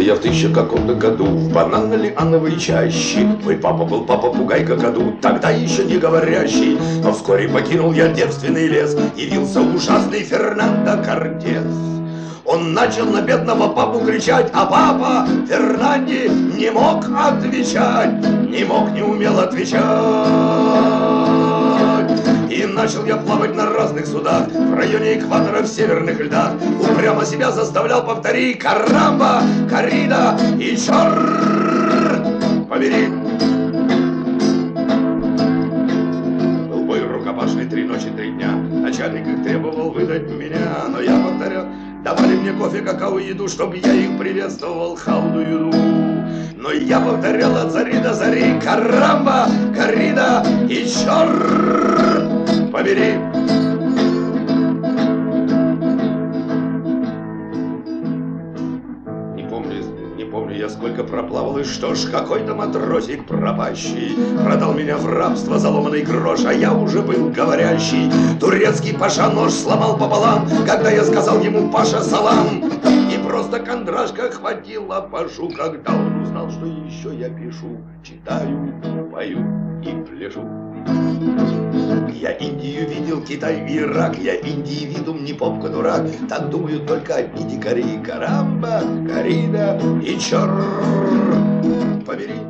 я в тысяча каком-то году В бананно-лиановой чаще Мой папа был папа-пугай какаду Тогда еще не говорящий. Но вскоре покинул я девственный лес Явился ужасный Фернандо Кортес. Он начал на бедного папу кричать, а папа Фернанди не мог отвечать, не мог, не умел отвечать. Начал я плавать на разных судах В районе экватора в северных льдах. Упрямо себя заставлял повторить Карамба, корида и черт побери! Был бой рукопашный три ночи, три дня. Начальник их требовал выдать меня Но я повторял Давали мне кофе, какао, еду, чтобы я их приветствовал, халду еду. Но я повторял от зари до зари, карамба, корида и черт побери. помню я, сколько проплавал, и что ж, какой-то матросик пропащий Продал меня в рабство за ломаный грош, а я уже был говорящий. Турецкий паша нож сломал пополам, когда я сказал ему «Паша, салам!» И просто кондрашка хватила пашу, когда он узнал, что еще я пишу, читаю, пою и пляшу. Я Индию видел, Китай Ирак, я Индии видум, не попка дурак. Так думают только одни дикари. Карамба, корида и черт побери.